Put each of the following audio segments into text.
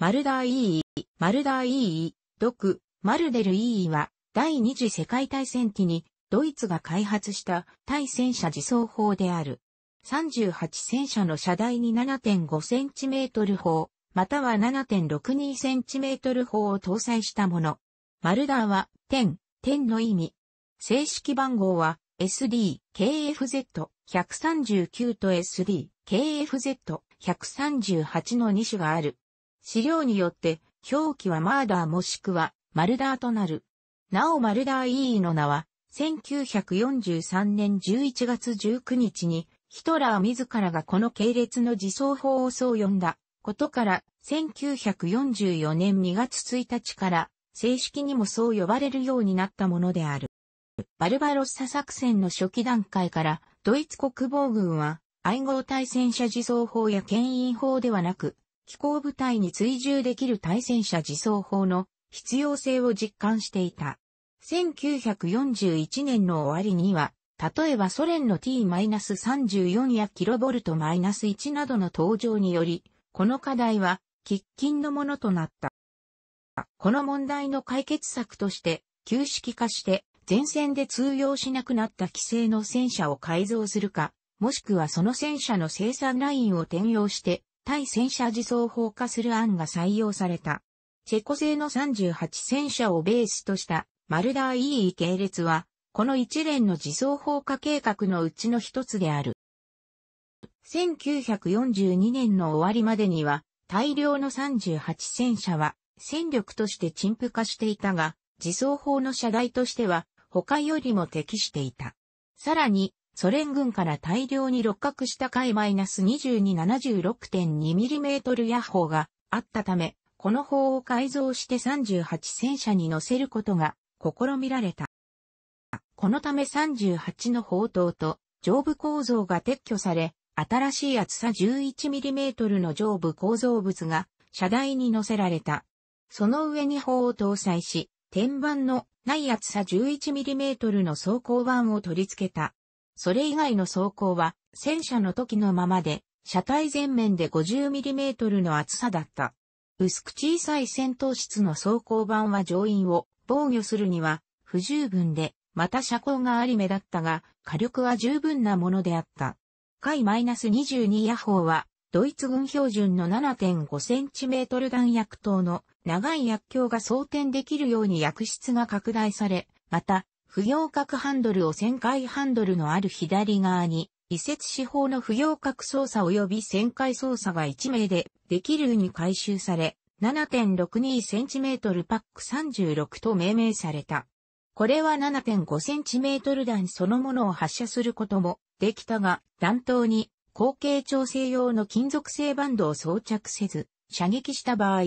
マルダー E、マルダー E、毒、マルデル E は第二次世界大戦期にドイツが開発した対戦車自走砲である。38戦車の車台に 7.5cm 砲、または 7.62cm 砲を搭載したもの。マルダーは、点、点の意味。正式番号は、SD、KFZ、139と SD、KFZ、138の2種がある。資料によって、表記はマーダーもしくは、マルダーとなる。なおマルダー E の名は、1943年11月19日に、ヒトラー自らがこの系列の自走法をそう呼んだことから、1944年2月1日から正式にもそう呼ばれるようになったものである。バルバロッサ作戦の初期段階からドイツ国防軍は愛号対戦車自走法や牽引法ではなく機構部隊に追従できる対戦車自走法の必要性を実感していた。1941年の終わりには、例えばソ連の T-34 や kV-1 などの登場により、この課題は喫緊のものとなった。この問題の解決策として、旧式化して前線で通用しなくなった規制の戦車を改造するか、もしくはその戦車の生産ラインを転用して対戦車自走法化する案が採用された。チェコ製の38戦車をベースとしたマルダー EE 系列は、この一連の自走法化計画のうちの一つである。1942年の終わりまでには、大量の38戦車は戦力として陳腐化していたが、自走法の車台としては他よりも適していた。さらに、ソ連軍から大量に六角した回 -2276.2mm ヤ砲があったため、この砲を改造して38戦車に乗せることが試みられた。このため38の砲塔と上部構造が撤去され、新しい厚さ 11mm の上部構造物が車台に乗せられた。その上に砲を搭載し、天板のない厚さ 11mm の装甲板を取り付けた。それ以外の装甲は戦車の時のままで、車体前面で 50mm の厚さだった。薄く小さい戦闘室の装甲板は乗員を防御するには不十分で、また車高があり目だったが、火力は十分なものであった。回 -22 ヤ砲は、ドイツ軍標準の 7.5cm 弾薬等の長い薬莢が装填できるように薬室が拡大され、また、不要角ハンドルを旋回ハンドルのある左側に、移設手法の不要角操作及び旋回操作が1名でできるように回収され、7.62cm パック36と命名された。これは 7.5cm 弾そのものを発射することもできたが、弾頭に後継調整用の金属製バンドを装着せず、射撃した場合、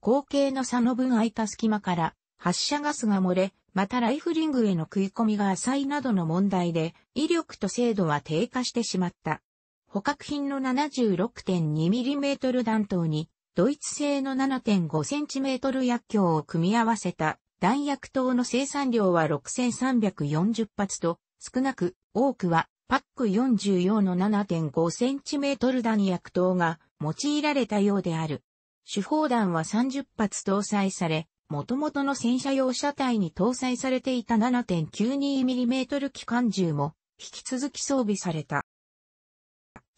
後継の差の分空いた隙間から発射ガスが漏れ、またライフリングへの食い込みが浅いなどの問題で、威力と精度は低下してしまった。捕獲品の 76.2mm 弾頭に、ドイツ製の 7.5cm 薬莢を組み合わせた弾薬等の生産量は6340発と少なく、多くはパック44の 7.5cm 弾薬等が用いられたようである。主砲弾は30発搭載され、元々の戦車用車体に搭載されていた 7.92mm 機関銃も引き続き装備された。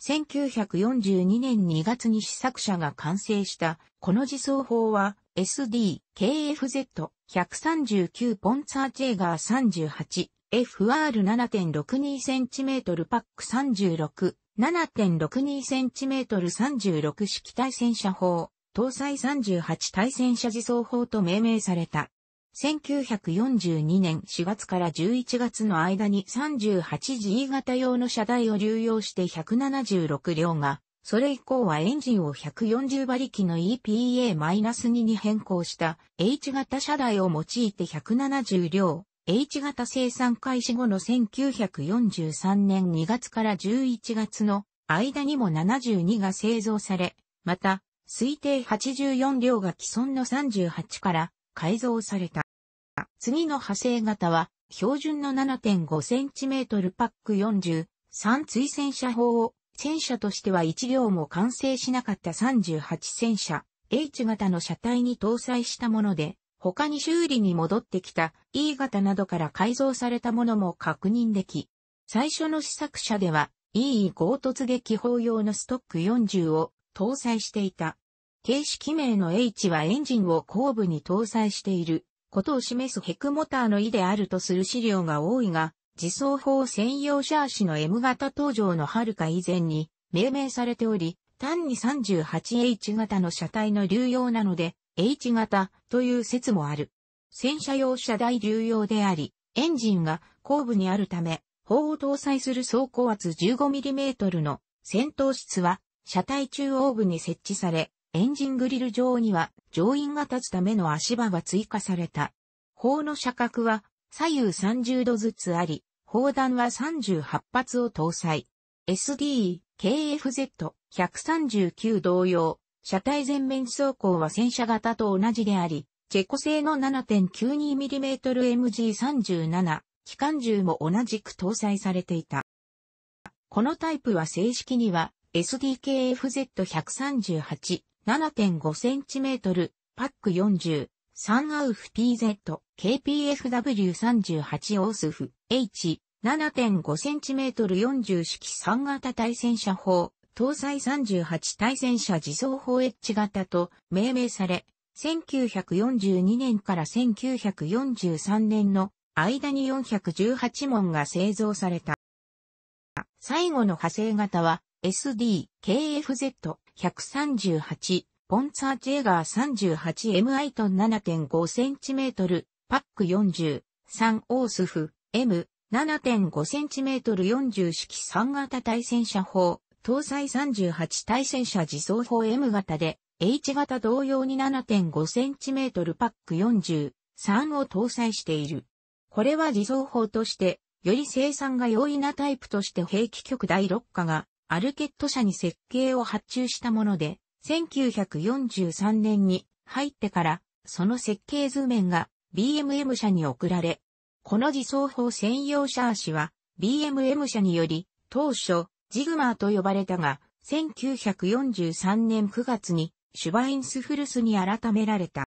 1942年2月に試作車が完成した。この自走砲は SD、KFZ、139ポンツァーチェーガー38、FR7.62cm パック36、7.62cm 36式対戦車砲、搭載38対戦車自走砲と命名された。1942年4月から11月の間に 38G 型用の車台を流用して176両がそれ以降はエンジンを140馬力の EPA-2 に変更した H 型車台を用いて170両、H 型生産開始後の1943年2月から11月の間にも72が製造され、また、推定84両が既存の38から改造された。次の派生型は、標準の 7.5cm パック43追戦車砲を戦車としては1両も完成しなかった38戦車、H 型の車体に搭載したもので、他に修理に戻ってきた E 型などから改造されたものも確認でき、最初の試作車では E 合突撃砲用のストック40を搭載していた。形式名の H はエンジンを後部に搭載していることを示すヘクモターの E であるとする資料が多いが、自走砲専用シャーシの M 型登場の遥か以前に命名されており、単に 38H 型の車体の流用なので、H 型という説もある。戦車用車台流用であり、エンジンが後部にあるため、砲を搭載する走高圧 15mm の戦闘室は車体中央部に設置され、エンジングリル上には乗員が立つための足場が追加された。砲の車角は左右30度ずつあり、砲弾は38発を搭載。SD、KFZ、139同様、車体前面走行は戦車型と同じであり、チェコ製の 7.92mm MG37 機関銃も同じく搭載されていた。このタイプは正式には SDKFZ138 7.5cm パック40 3アウフ PZ KPFW38 オースフ H 7.5cm 40式3型対戦車砲搭載38対戦車自走砲 H 型と命名され1942年から1943年の間に418門が製造された。最後の派生型は SD、KFZ、138、ポンツァーチェーガー 38M アイトン 7.5cm、パック40、3オースフ、M、7.5cm 40式3型対戦車砲、搭載38対戦車自走砲 M 型で、H 型同様に 7.5cm パック40、3を搭載している。これは自走砲として、より生産が容易なタイプとして兵器局第6課がアルケット社に設計を発注したもので、1943年に入ってからその設計図面が BMM 社に送られ、この自走砲専用シャーシは BMM 社により当初ジグマーと呼ばれたが、1943年9月にシュバインスフルスに改められた。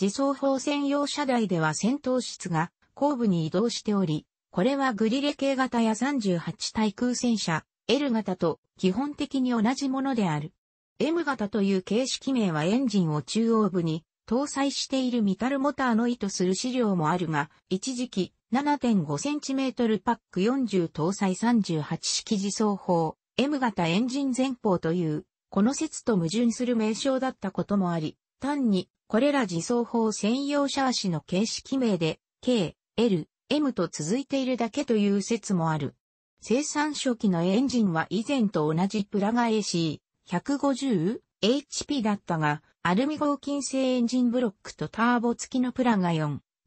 自走砲専用車台では戦闘室が後部に移動しており、これはグリレ系型や38対空戦車、L 型と基本的に同じものである。M 型という形式名はエンジンを中央部に搭載しているミタルモターの意とする資料もあるが、一時期 7.5cm パック40搭載38式自走砲 M 型エンジン前方という、この説と矛盾する名称だったこともあり、単にこれら自走砲専用シャーシの形式名で K、L、M と続いているだけという説もある。生産初期のエンジンは以前と同じプラガ AC150HP だったが、アルミ合金製エンジンブロックとターボ付きのプラガ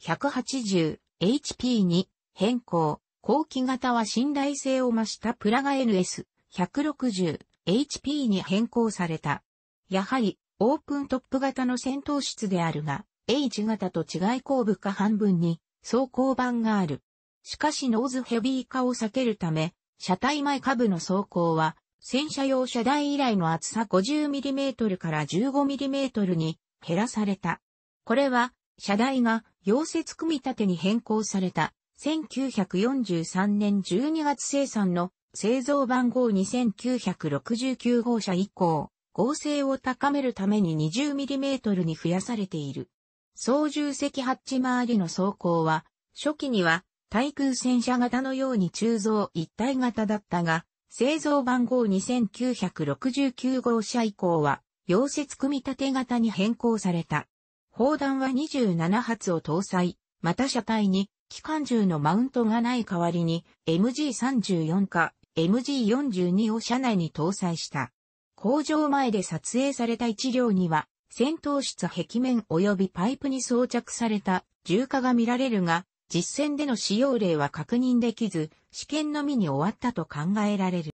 4180HP に変更。後期型は信頼性を増したプラガ NS160HP に変更された。やはりオープントップ型の戦闘室であるが、H 型と違い後部下半分に走行板がある。しかしノーズヘビー化を避けるため、車体前下部の走行は、戦車用車台以来の厚さ 50mm から 15mm に減らされた。これは、車台が溶接組み立てに変更された1943年12月生産の製造番号2969号車以降、合成を高めるために 20mm に増やされている。操縦席ハッチ周りの走行は、初期には対空戦車型のように鋳造一体型だったが、製造番号2969号車以降は、溶接組み立て型に変更された。砲弾は27発を搭載、また車体に機関銃のマウントがない代わりに MG34 か MG42 を車内に搭載した。工場前で撮影された一両には戦闘室壁面及びパイプに装着された重化が見られるが、実戦での使用例は確認できず、試験のみに終わったと考えられる。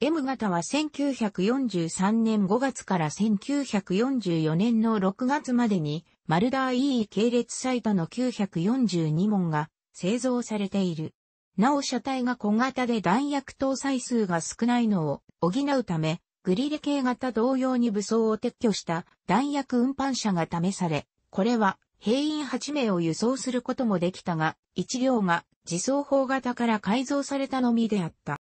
M 型は1943年5月から1944年の6月までに、マルダー E 系列サイトの942門が製造されている。なお車体が小型で弾薬搭載数が少ないのを補うため、グリレ系型同様に武装を撤去した弾薬運搬車が試され、これは兵員8名を輸送することもできたが、1両が自走砲型から改造されたのみであった。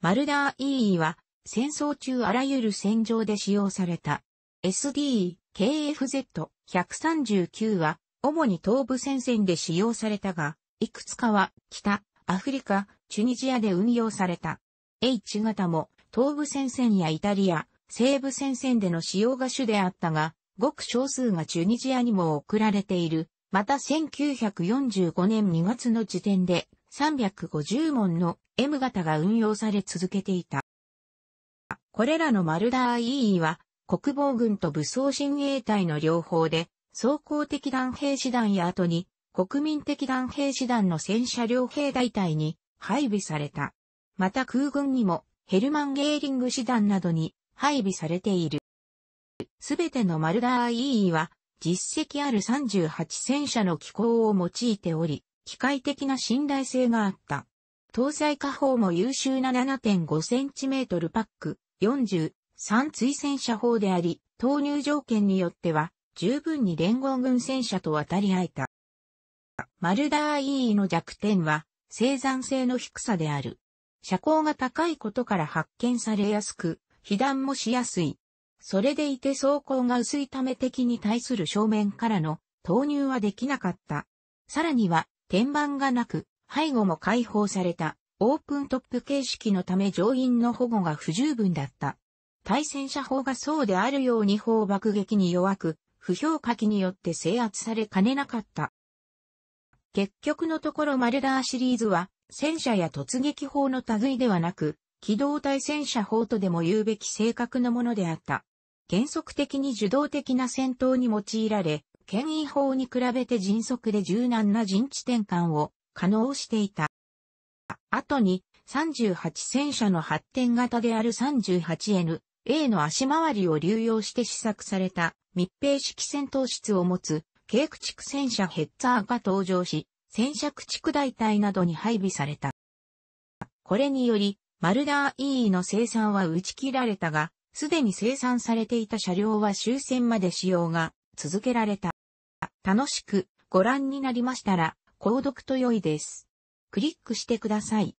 マルダー EE は戦争中あらゆる戦場で使用された SD、KFZ139 は主に東部戦線で使用されたが、いくつかは北、アフリカ、チュニジアで運用された。H 型も東部戦線やイタリア、西部戦線での使用が主であったが、ごく少数がチュニジアにも送られている。また1945年2月の時点で350門の M 型が運用され続けていた。これらのマルダー EE は国防軍と武装親衛隊の両方で装甲的弾兵師団や後に国民的弾兵師団の戦車両兵大隊に配備された。また空軍にもヘルマン・ゲーリング師団などに配備されている。すべてのマルダー EE は実績ある38戦車の機構を用いており、機械的な信頼性があった。搭載下方も優秀な 7.5cm パック43追戦車砲であり、投入条件によっては十分に連合軍戦車と渡り合えた。マルダー EE の弱点は生産性の低さである。車高が高いことから発見されやすく、被弾もしやすい。それでいて走行が薄いため敵に対する正面からの投入はできなかった。さらには、天板がなく、背後も開放されたオープントップ形式のため乗員の保護が不十分だった。対戦車砲がそうであるように砲爆撃に弱く、不評価機によって制圧されかねなかった。結局のところマルダーシリーズは戦車や突撃砲の類ではなく、機動対戦車砲とでも言うべき性格のものであった。原則的に受動的な戦闘に用いられ、牽引砲に比べて迅速で柔軟な陣地転換を可能していた。後に38戦車の発展型である 38N、A の足回りを流用して試作された密閉式戦闘室を持つ軽駆逐戦車ヘッツァーが登場し、戦車駆逐大隊などに配備された。これにより、マルダー EE の生産は打ち切られたが、すでに生産されていた車両は終戦まで使用が続けられた。楽しくご覧になりましたら、購読と良いです。クリックしてください。